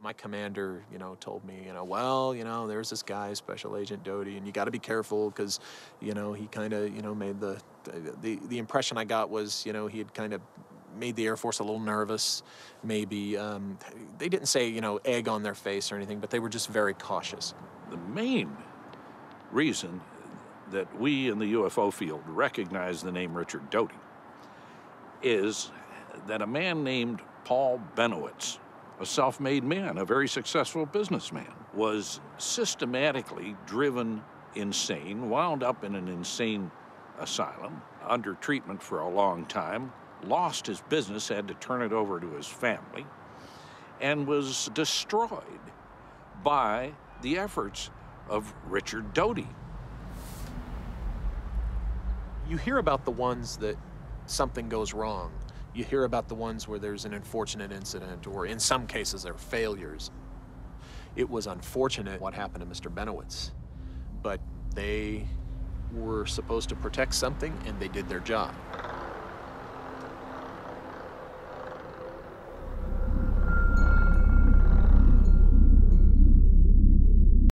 My commander, you know, told me, you know, well, you know, there's this guy, Special Agent Doty, and you got to be careful because, you know, he kind of, you know, made the, the the impression I got was, you know, he had kind of made the Air Force a little nervous. Maybe um, they didn't say, you know, egg on their face or anything, but they were just very cautious. The main reason that we in the UFO field recognize the name Richard Doty is that a man named Paul Bennewitz, a self made man, a very successful businessman, was systematically driven insane, wound up in an insane asylum, under treatment for a long time, lost his business, had to turn it over to his family, and was destroyed by the efforts of Richard Doty. You hear about the ones that something goes wrong. You hear about the ones where there's an unfortunate incident, or in some cases, they're failures. It was unfortunate what happened to Mr. Bennewitz, but they were supposed to protect something and they did their job.